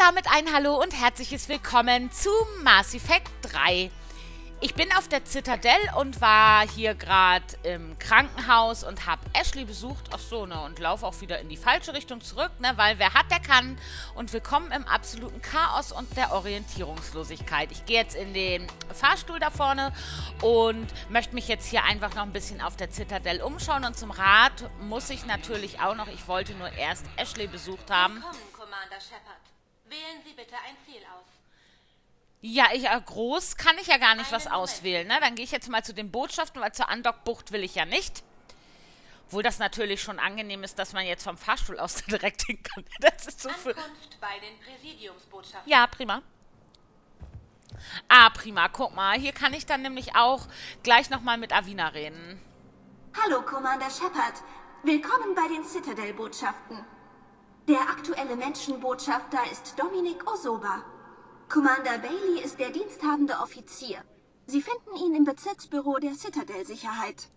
damit ein Hallo und herzliches Willkommen zu Mass Effect 3. Ich bin auf der Zitadelle und war hier gerade im Krankenhaus und habe Ashley besucht. Ach so, ne, und laufe auch wieder in die falsche Richtung zurück, ne, weil wer hat, der kann. Und willkommen im absoluten Chaos und der Orientierungslosigkeit. Ich gehe jetzt in den Fahrstuhl da vorne und möchte mich jetzt hier einfach noch ein bisschen auf der Zitadelle umschauen. Und zum Rat muss ich natürlich auch noch, ich wollte nur erst Ashley besucht haben. Willkommen, Commander Shepard. Wählen Sie bitte ein Ziel aus. Ja, ich, äh, groß kann ich ja gar nicht was Einen Moment. auswählen. Ne? Dann gehe ich jetzt mal zu den Botschaften, weil zur Andockbucht will ich ja nicht. Obwohl das natürlich schon angenehm ist, dass man jetzt vom Fahrstuhl aus direkt hin kann. Das ist so für... Ankunft bei den Präsidiumsbotschaften. Ja, prima. Ah, prima. Guck mal, hier kann ich dann nämlich auch gleich nochmal mit Avina reden. Hallo, Commander Shepard. Willkommen bei den Citadel-Botschaften. Der aktuelle Menschenbotschafter ist Dominik Osoba. Commander Bailey ist der diensthabende Offizier. Sie finden ihn im Bezirksbüro der Citadel-Sicherheit.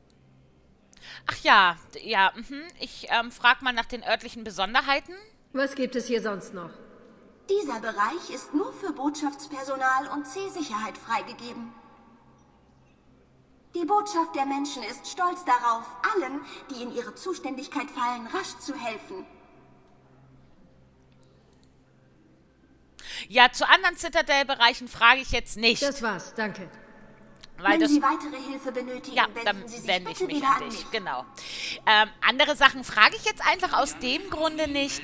Ach ja, ja, mhm. ich ähm, frage mal nach den örtlichen Besonderheiten. Was gibt es hier sonst noch? Dieser Bereich ist nur für Botschaftspersonal und C-Sicherheit freigegeben. Die Botschaft der Menschen ist stolz darauf, allen, die in ihre Zuständigkeit fallen, rasch zu helfen. Ja, zu anderen Citadel-Bereichen frage ich jetzt nicht. Das war's, danke. weil Wenn das Sie weitere Hilfe benötigen, Ja, wenden dann Sie sich wende ich bitte mich an an dich, mich. genau. Ähm, andere Sachen frage ich jetzt einfach aus dem Grunde nicht,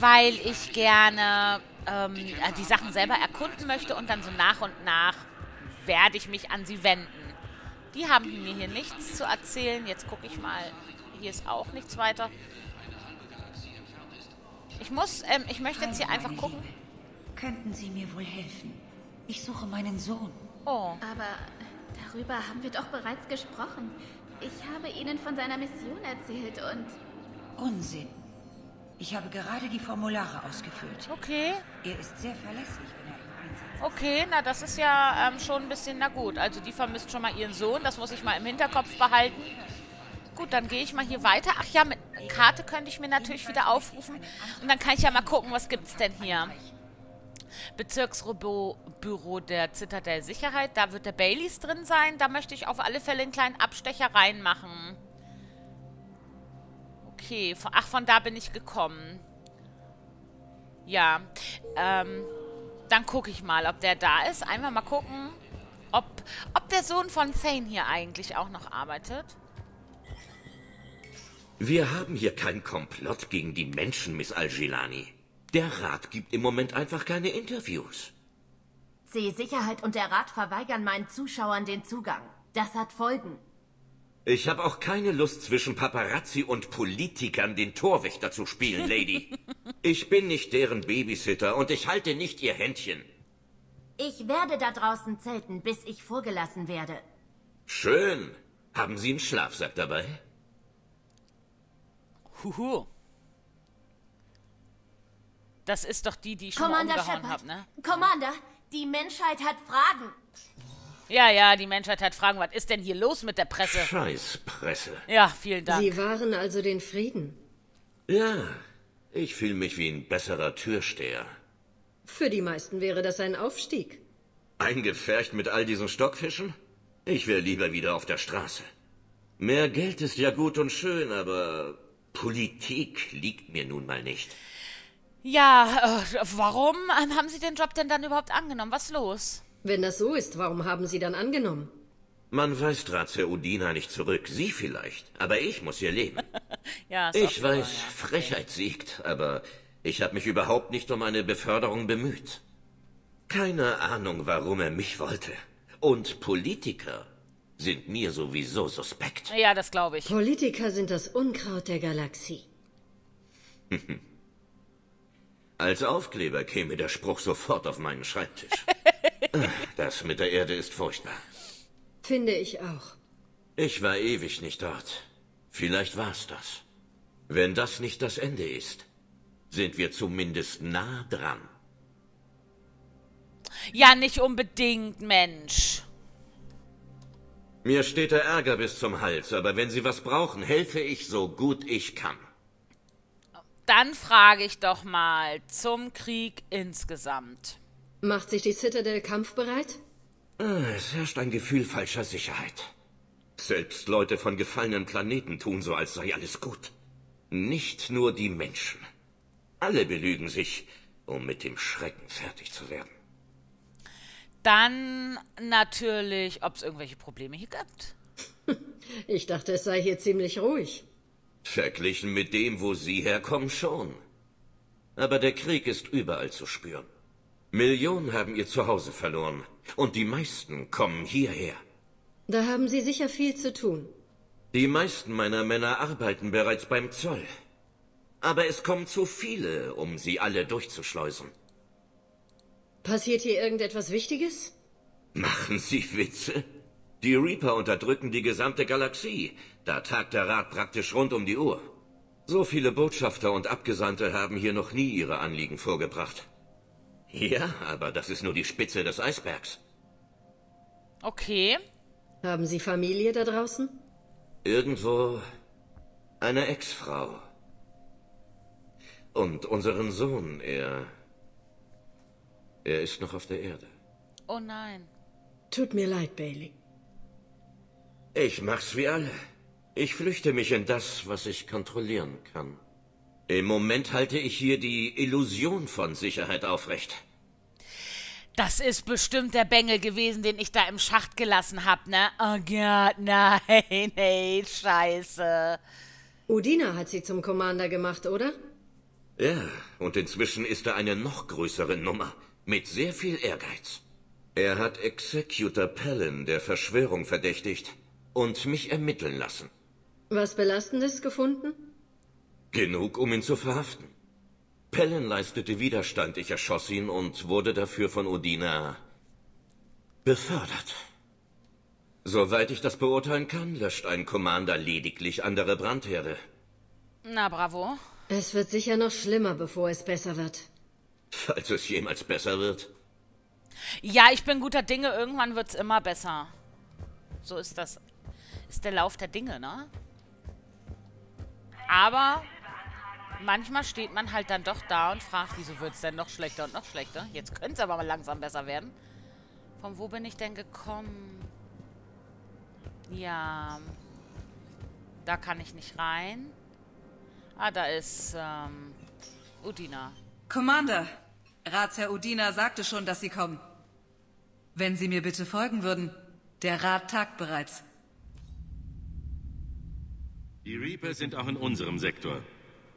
weil ich gerne ähm, äh, die Sachen selber erkunden möchte und dann so nach und nach werde ich mich an sie wenden. Die haben mir hier nichts zu erzählen. Jetzt gucke ich mal. Hier ist auch nichts weiter. Ich muss, ähm, ich möchte jetzt hier einfach gucken. Könnten Sie mir wohl helfen? Ich suche meinen Sohn. Oh, Aber darüber haben wir doch bereits gesprochen. Ich habe Ihnen von seiner Mission erzählt und Unsinn. Ich habe gerade die Formulare ausgefüllt. okay. Er ist sehr verlässlich, wenn er im Einsatz ist. Okay, na das ist ja ähm, schon ein bisschen, na gut. Also die vermisst schon mal ihren Sohn, das muss ich mal im Hinterkopf behalten. Gut, dann gehe ich mal hier weiter. Ach ja, mit Karte könnte ich mir natürlich wieder aufrufen. Und dann kann ich ja mal gucken, was gibt's denn hier. Bezirksbüro Büro der Zitadelle Sicherheit. Da wird der Baileys drin sein. Da möchte ich auf alle Fälle einen kleinen Abstecher reinmachen. Okay, ach, von da bin ich gekommen. Ja, ähm, dann gucke ich mal, ob der da ist. Einfach mal gucken, ob, ob der Sohn von Thane hier eigentlich auch noch arbeitet. Wir haben hier kein Komplott gegen die Menschen, Miss Al-Gilani. Der Rat gibt im Moment einfach keine Interviews. C-Sicherheit und der Rat verweigern meinen Zuschauern den Zugang. Das hat Folgen. Ich habe auch keine Lust, zwischen Paparazzi und Politikern den Torwächter zu spielen, Lady. Ich bin nicht deren Babysitter und ich halte nicht ihr Händchen. Ich werde da draußen zelten, bis ich vorgelassen werde. Schön. Haben Sie einen Schlafsack dabei? Huhu. Das ist doch die, die ich schon mal Commander umgehauen Shepard. habe, ne? Commander, die Menschheit hat Fragen. Ja, ja, die Menschheit hat Fragen, was ist denn hier los mit der Presse? Scheiß Presse. Ja, vielen Dank. Sie wahren also den Frieden. Ja, ich fühle mich wie ein besserer Türsteher. Für die meisten wäre das ein Aufstieg. Eingepfercht mit all diesen Stockfischen? Ich wäre lieber wieder auf der Straße. Mehr Geld ist ja gut und schön, aber Politik liegt mir nun mal nicht. Ja, äh, warum ähm, haben Sie den Job denn dann überhaupt angenommen? Was ist los? Wenn das so ist, warum haben Sie dann angenommen? Man weist Ratsherr Udina nicht zurück, Sie vielleicht, aber ich muss hier leben. Ja, ist Ich weiß, ja. Frechheit siegt, aber ich habe mich überhaupt nicht um eine Beförderung bemüht. Keine Ahnung, warum er mich wollte. Und Politiker sind mir sowieso suspekt. Ja, das glaube ich. Politiker sind das Unkraut der Galaxie. Als Aufkleber käme der Spruch sofort auf meinen Schreibtisch. Ah, Das mit der Erde ist furchtbar. Finde ich auch. Ich war ewig nicht dort. Vielleicht war's das. Wenn das nicht das Ende ist, sind wir zumindest nah dran. Ja, nicht unbedingt, Mensch. Mir steht der Ärger bis zum Hals, aber wenn Sie was brauchen, helfe ich so gut ich kann. Dann frage ich doch mal zum Krieg insgesamt. Macht sich die Citadel kampfbereit? Ah, Es herrscht ein Gefühl falscher Sicherheit. Selbst Leute von gefallenen Planeten tun so, als sei alles gut. Nicht nur die Menschen. Alle belügen sich, um mit dem Schrecken fertig zu werden. Dann natürlich, ob es irgendwelche Probleme hier gibt. Ich dachte, es sei hier ziemlich ruhig. Verglichen mit dem, wo Sie herkommen, schon. Aber der Krieg ist überall zu spüren. Millionen haben ihr Zuhause verloren. Und die meisten kommen hierher. Da haben Sie sicher viel zu tun. Die meisten meiner Männer arbeiten bereits beim Zoll. Aber es kommen zu viele, um sie alle durchzuschleusen. Passiert hier irgendetwas Wichtiges? Machen Sie Witze? Die Reaper unterdrücken die gesamte Galaxie. Da tagt der Rat praktisch rund um die Uhr. So viele Botschafter und Abgesandte haben hier noch nie ihre Anliegen vorgebracht. Ja, aber das ist nur die Spitze des Eisbergs. Okay. Haben Sie Familie da draußen? Irgendwo eine Ex-Frau. Und unseren Sohn, er... Er ist noch auf der Erde. Oh nein. Tut mir leid, Bailey. Ich mach's wie alle. Ich flüchte mich in das, was ich kontrollieren kann. Im Moment halte ich hier die Illusion von Sicherheit aufrecht. Das ist bestimmt der Bengel gewesen, den ich da im Schacht gelassen hab, ne? Oh Gott, nein, ey, scheiße. Udina hat Sie zum Commander gemacht, oder? Ja, und inzwischen ist er eine noch größere Nummer, mit sehr viel Ehrgeiz. Er hat Executor Pellin der Verschwörung verdächtigt und mich ermitteln lassen. Was Belastendes gefunden? Genug, um ihn zu verhaften. Pellin leistete Widerstand, ich erschoss ihn und wurde dafür von Udina befördert. Soweit ich das beurteilen kann, löscht ein Commander lediglich andere Brandherde. Na, bravo. Es wird sicher noch schlimmer, bevor es besser wird. Falls es jemals besser wird. Ja, ich bin guter Dinge, irgendwann wird's immer besser. So ist das. Ist der Lauf der Dinge, ne? Aber manchmal steht man halt dann doch da und fragt, wieso wird's denn noch schlechter und noch schlechter? Jetzt könnte es aber mal langsam besser werden. Von wo bin ich denn gekommen? Ja. Da kann ich nicht rein. Ah, da ist, ähm, Udina. Commander, Ratsherr Udina sagte schon, dass Sie kommen. Wenn Sie mir bitte folgen würden. Der Rat tagt bereits. Die Reaper sind auch in unserem Sektor.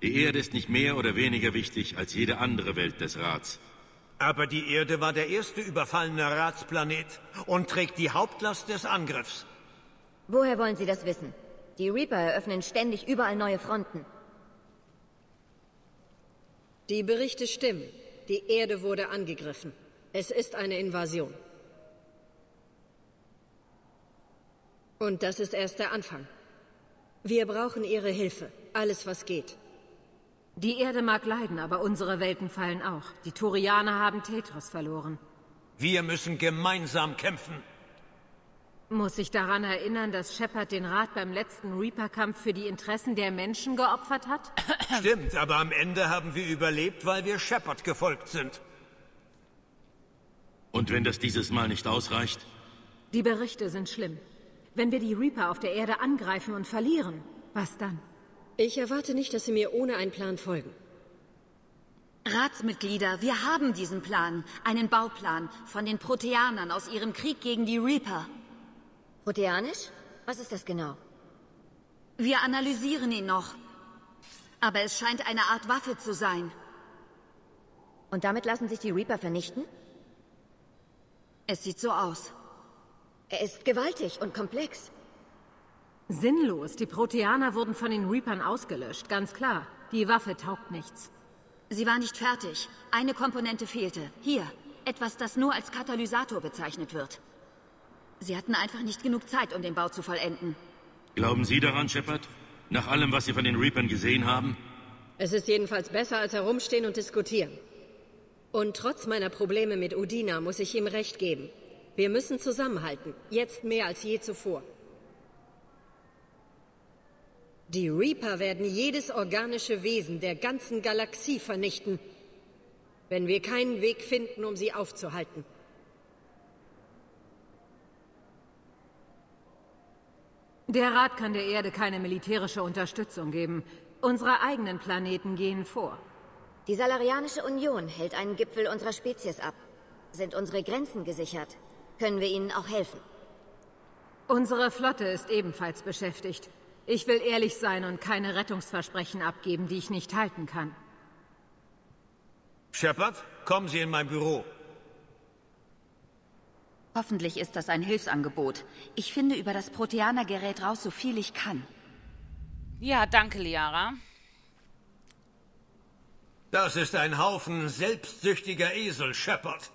Die Erde ist nicht mehr oder weniger wichtig als jede andere Welt des Rats. Aber die Erde war der erste überfallene Ratsplanet und trägt die Hauptlast des Angriffs. Woher wollen Sie das wissen? Die Reaper eröffnen ständig überall neue Fronten. Die Berichte stimmen. Die Erde wurde angegriffen. Es ist eine Invasion. Und das ist erst der Anfang. Wir brauchen Ihre Hilfe. Alles, was geht. Die Erde mag leiden, aber unsere Welten fallen auch. Die Turianer haben Tetros verloren. Wir müssen gemeinsam kämpfen. Muss ich daran erinnern, dass Shepard den Rat beim letzten Reaper-Kampf für die Interessen der Menschen geopfert hat? Stimmt, aber am Ende haben wir überlebt, weil wir Shepard gefolgt sind. Und wenn das dieses Mal nicht ausreicht? Die Berichte sind schlimm. Wenn wir die Reaper auf der Erde angreifen und verlieren, was dann? Ich erwarte nicht, dass Sie mir ohne einen Plan folgen. Ratsmitglieder, wir haben diesen Plan. Einen Bauplan von den Proteanern aus ihrem Krieg gegen die Reaper. Proteanisch? Was ist das genau? Wir analysieren ihn noch. Aber es scheint eine Art Waffe zu sein. Und damit lassen sich die Reaper vernichten? Es sieht so aus. Er ist gewaltig und komplex. Sinnlos. Die Proteaner wurden von den Reapern ausgelöscht, ganz klar. Die Waffe taugt nichts. Sie war nicht fertig. Eine Komponente fehlte. Hier. Etwas, das nur als Katalysator bezeichnet wird. Sie hatten einfach nicht genug Zeit, um den Bau zu vollenden. Glauben Sie daran, Shepard? Nach allem, was Sie von den Reapern gesehen haben? Es ist jedenfalls besser, als herumstehen und diskutieren. Und trotz meiner Probleme mit Udina muss ich ihm recht geben. Wir müssen zusammenhalten. Jetzt mehr als je zuvor. Die Reaper werden jedes organische Wesen der ganzen Galaxie vernichten, wenn wir keinen Weg finden, um sie aufzuhalten. Der Rat kann der Erde keine militärische Unterstützung geben. Unsere eigenen Planeten gehen vor. Die Salarianische Union hält einen Gipfel unserer Spezies ab. Sind unsere Grenzen gesichert, können wir ihnen auch helfen. Unsere Flotte ist ebenfalls beschäftigt. Ich will ehrlich sein und keine Rettungsversprechen abgeben, die ich nicht halten kann. Shepard, kommen Sie in mein Büro. Hoffentlich ist das ein Hilfsangebot. Ich finde über das Proteaner-Gerät raus, so viel ich kann. Ja, danke, Liara. Das ist ein Haufen selbstsüchtiger Esel, Shepard.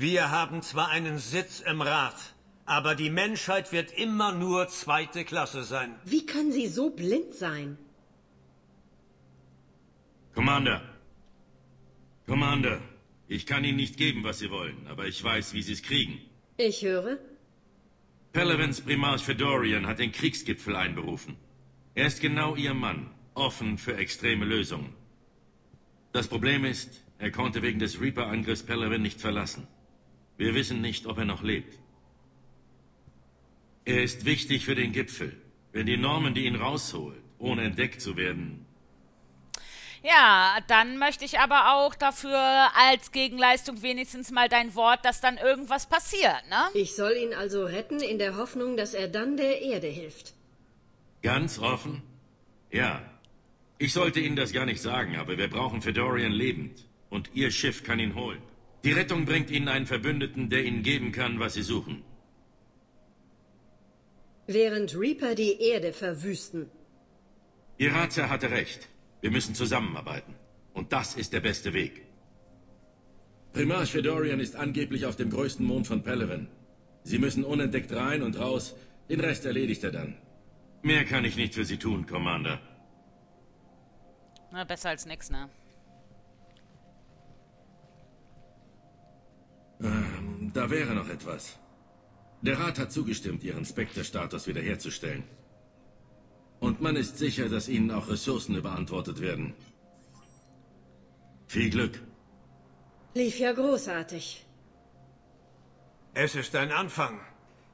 Wir haben zwar einen Sitz im Rat, aber die Menschheit wird immer nur zweite Klasse sein. Wie können Sie so blind sein? Commander. Commander, ich kann Ihnen nicht geben, was Sie wollen, aber ich weiß, wie Sie es kriegen. Ich höre. Pelevins Primarch Fedorian hat den Kriegsgipfel einberufen. Er ist genau Ihr Mann, offen für extreme Lösungen. Das Problem ist, er konnte wegen des Reaper-Angriffs Pelevin nicht verlassen. Wir wissen nicht, ob er noch lebt. Er ist wichtig für den Gipfel. Wenn die Normen, die ihn rausholt, ohne entdeckt zu werden. Ja, dann möchte ich aber auch dafür als Gegenleistung wenigstens mal dein Wort, dass dann irgendwas passiert, ne? Ich soll ihn also retten in der Hoffnung, dass er dann der Erde hilft. Ganz offen? Ja. Ich sollte Ihnen das gar nicht sagen, aber wir brauchen Fedorian lebend. Und Ihr Schiff kann ihn holen. Die Rettung bringt Ihnen einen Verbündeten, der Ihnen geben kann, was Sie suchen. Während Reaper die Erde verwüsten. Ihr Ratsherr hatte recht. Wir müssen zusammenarbeiten. Und das ist der beste Weg. Primarch Fedorian ist angeblich auf dem größten Mond von Pelerin. Sie müssen unentdeckt rein und raus. Den Rest erledigt er dann. Mehr kann ich nicht für Sie tun, Commander. Na, besser als nix, ne? Ähm, da wäre noch etwas. Der Rat hat zugestimmt, Ihren Spectre-Status wiederherzustellen. Und man ist sicher, dass Ihnen auch Ressourcen überantwortet werden. Viel Glück. Lief ja großartig. Es ist ein Anfang.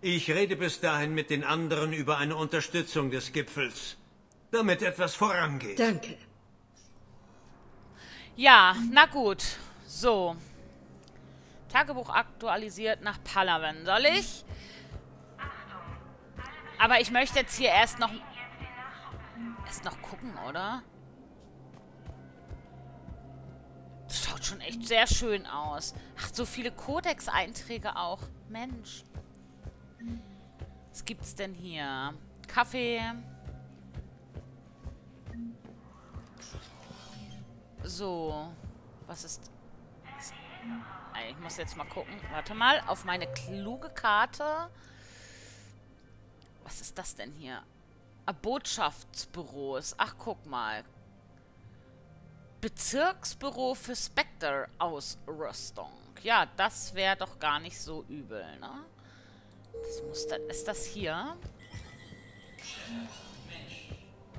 Ich rede bis dahin mit den anderen über eine Unterstützung des Gipfels, damit etwas vorangeht. Danke. Ja, na gut. So. Tagebuch aktualisiert nach Palaven. Soll ich? Aber ich möchte jetzt hier erst noch... Erst noch gucken, oder? Das schaut schon echt sehr schön aus. Ach, so viele Codex-Einträge auch. Mensch. Was gibt's denn hier? Kaffee. So. Was ist... Ich muss jetzt mal gucken. Warte mal. Auf meine kluge Karte. Was ist das denn hier? Ah, Botschaftsbüros. Ach, guck mal. Bezirksbüro für Spectre-Ausrüstung. Ja, das wäre doch gar nicht so übel, ne? Das muss dann, ist das hier? Mensch.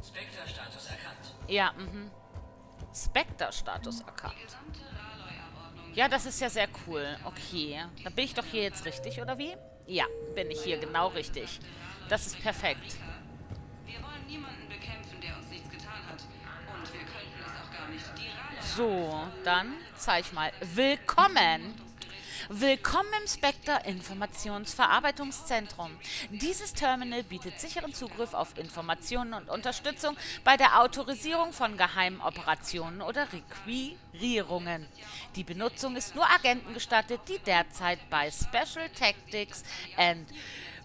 Spectre-Status erkannt. Ja, mhm. Spectre-Status erkannt. Ja, das ist ja sehr cool. Okay. Dann bin ich doch hier jetzt richtig, oder wie? Ja, bin ich hier genau richtig. Das ist perfekt. Wir wollen niemanden bekämpfen, der uns nichts getan hat. Und wir könnten es auch gar nicht. Die Ralle So, dann zeig ich mal. Willkommen! Willkommen im Spectre Informationsverarbeitungszentrum. Dieses Terminal bietet sicheren Zugriff auf Informationen und Unterstützung bei der Autorisierung von geheimen Operationen oder Requirierungen. Die Benutzung ist nur Agenten gestattet, die derzeit bei Special Tactics and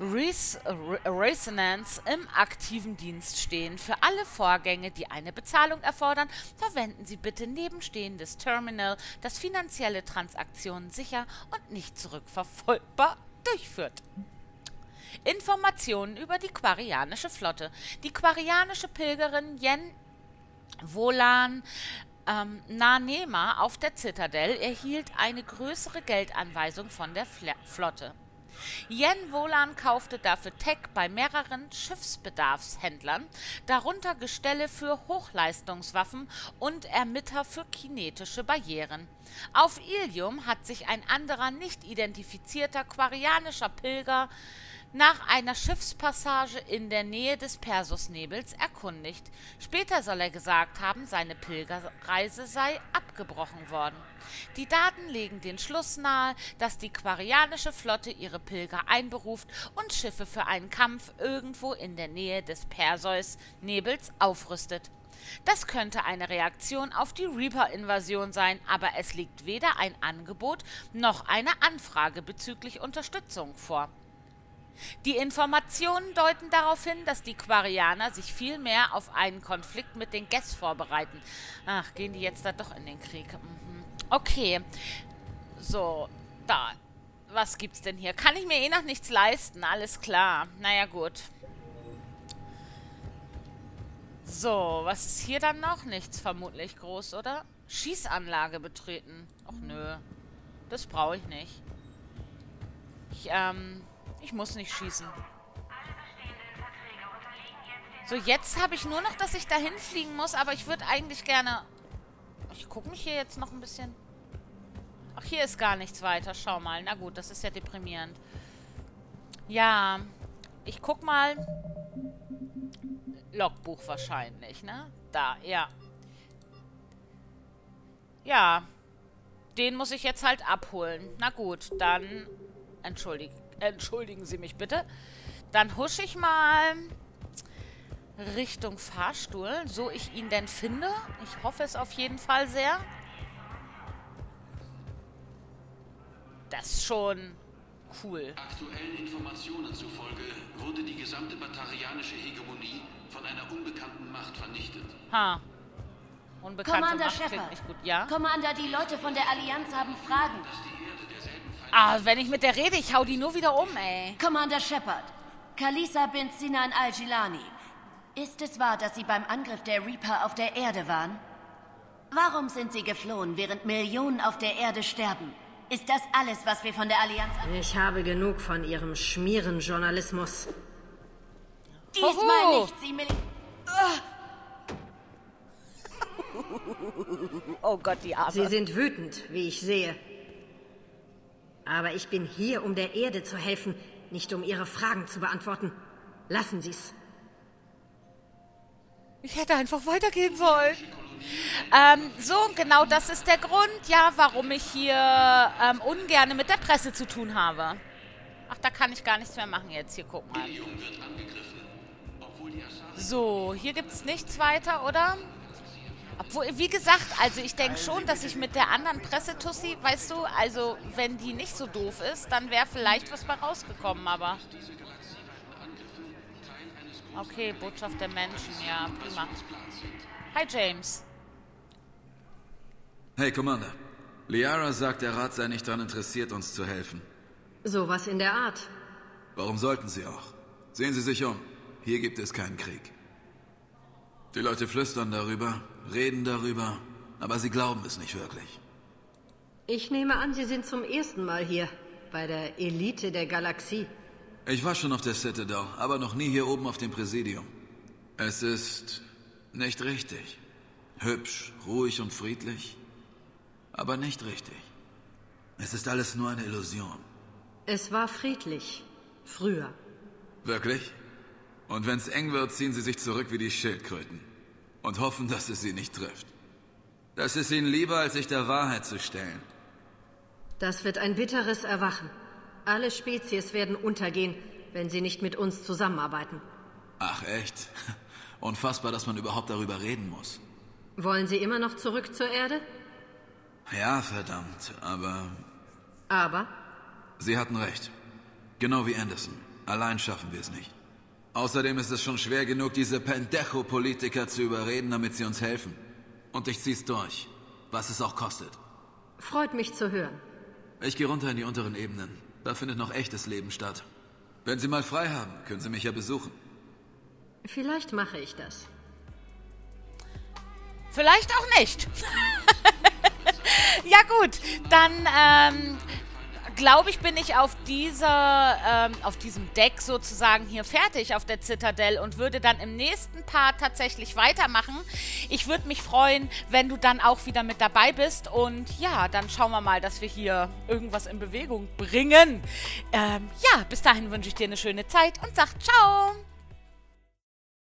Res Resonance im aktiven Dienst stehen. Für alle Vorgänge, die eine Bezahlung erfordern, verwenden Sie bitte nebenstehendes Terminal, das finanzielle Transaktionen sicher und nicht zurückverfolgbar durchführt. Informationen über die Quarianische Flotte. Die quarianische Pilgerin Yen Volan ähm, Nanema auf der Zitadelle erhielt eine größere Geldanweisung von der Fla Flotte. Yen Wolan kaufte dafür Tech bei mehreren Schiffsbedarfshändlern, darunter Gestelle für Hochleistungswaffen und Ermitter für kinetische Barrieren. Auf Ilium hat sich ein anderer nicht identifizierter quarianischer Pilger nach einer Schiffspassage in der Nähe des Persusnebels erkundigt. Später soll er gesagt haben, seine Pilgerreise sei abgebrochen worden. Die Daten legen den Schluss nahe, dass die quarianische Flotte ihre Pilger einberuft und Schiffe für einen Kampf irgendwo in der Nähe des Perseus-Nebels aufrüstet. Das könnte eine Reaktion auf die Reaper-Invasion sein, aber es liegt weder ein Angebot noch eine Anfrage bezüglich Unterstützung vor. Die Informationen deuten darauf hin, dass die Quarianer sich viel mehr auf einen Konflikt mit den Guests vorbereiten. Ach, gehen die jetzt da doch in den Krieg? Mhm. Okay. So, da. Was gibt's denn hier? Kann ich mir eh noch nichts leisten, alles klar. Naja, gut. So, was ist hier dann noch? Nichts vermutlich groß, oder? Schießanlage betreten. Ach nö. Das brauche ich nicht. Ich, ähm... Ich muss nicht schießen. So, jetzt habe ich nur noch, dass ich dahin fliegen muss, aber ich würde eigentlich gerne... Ich gucke mich hier jetzt noch ein bisschen... Ach, hier ist gar nichts weiter. Schau mal. Na gut, das ist ja deprimierend. Ja, ich guck mal. Logbuch wahrscheinlich, ne? Da, ja. Ja. Den muss ich jetzt halt abholen. Na gut, dann... Entschuldigt. Entschuldigen Sie mich bitte. Dann husche ich mal Richtung Fahrstuhl, so ich ihn denn finde. Ich hoffe es auf jeden Fall sehr. Das ist schon cool. Aktuellen Informationen zufolge wurde die gesamte batarianische Hegemonie von einer unbekannten Macht vernichtet. Ha. Unbekannte Commander Macht Shepard. nicht gut. Ja? Commander, die Leute von der Allianz haben Fragen. Ah, wenn ich mit der rede, ich hau die nur wieder um, ey. Commander Shepard, Kalisa bin Sinan al-Jilani. Ist es wahr, dass Sie beim Angriff der Reaper auf der Erde waren? Warum sind Sie geflohen, während Millionen auf der Erde sterben? Ist das alles, was wir von der Allianz... Ich habe genug von Ihrem Schmierenjournalismus. Diesmal nicht, Sie Mil... Oh Gott, die Arme. Sie sind wütend, wie ich sehe. Aber ich bin hier, um der Erde zu helfen, nicht um Ihre Fragen zu beantworten. Lassen Sie's. Ich hätte einfach weitergehen sollen. Ähm, so, genau das ist der Grund, ja, warum ich hier ähm, ungern mit der Presse zu tun habe. Ach, da kann ich gar nichts mehr machen jetzt. Hier, guck mal. So, hier gibt's nichts weiter, oder? Obwohl, wie gesagt, also ich denke schon, dass ich mit der anderen Pressetussi, weißt du, also wenn die nicht so doof ist, dann wäre vielleicht was bei rausgekommen, aber... Okay, Botschaft der Menschen, ja, prima. Hi, James. Hey, Commander. Liara sagt, der Rat sei nicht daran interessiert, uns zu helfen. Sowas in der Art. Warum sollten sie auch? Sehen Sie sich um. Hier gibt es keinen Krieg. Die Leute flüstern darüber, reden darüber, aber sie glauben es nicht wirklich. Ich nehme an, Sie sind zum ersten Mal hier, bei der Elite der Galaxie. Ich war schon auf der Citadel, aber noch nie hier oben auf dem Präsidium. Es ist nicht richtig. Hübsch, ruhig und friedlich, aber nicht richtig. Es ist alles nur eine Illusion. Es war friedlich. Früher. Wirklich? Und wenn's eng wird, ziehen sie sich zurück wie die Schildkröten. Und hoffen, dass es sie nicht trifft. Das ist ihnen lieber, als sich der Wahrheit zu stellen. Das wird ein bitteres Erwachen. Alle Spezies werden untergehen, wenn sie nicht mit uns zusammenarbeiten. Ach echt? Unfassbar, dass man überhaupt darüber reden muss. Wollen Sie immer noch zurück zur Erde? Ja, verdammt, aber Aber Sie hatten recht. Genau wie Anderson. Allein schaffen wir es nicht. Außerdem ist es schon schwer genug, diese Pendejo-Politiker zu überreden, damit sie uns helfen. Und ich zieh's durch, was es auch kostet. freut mich zu hören. Ich gehe runter in die unteren Ebenen. Da findet noch echtes Leben statt. Wenn Sie mal frei haben, können Sie mich ja besuchen. Vielleicht mache ich das. Vielleicht auch nicht. ja gut, dann ähm, glaube ich, bin ich auf dieser, ähm, auf diesem Deck sozusagen hier fertig auf der Zitadelle und würde dann im nächsten Part tatsächlich weitermachen. Ich würde mich freuen, wenn du dann auch wieder mit dabei bist und ja, dann schauen wir mal, dass wir hier irgendwas in Bewegung bringen. Ähm, ja, bis dahin wünsche ich dir eine schöne Zeit und sag ciao!